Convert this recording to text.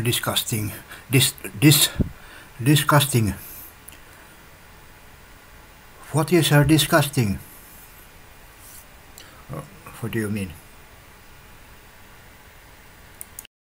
disgusting. This, this, disgusting. What is her disgusting? What do you mean?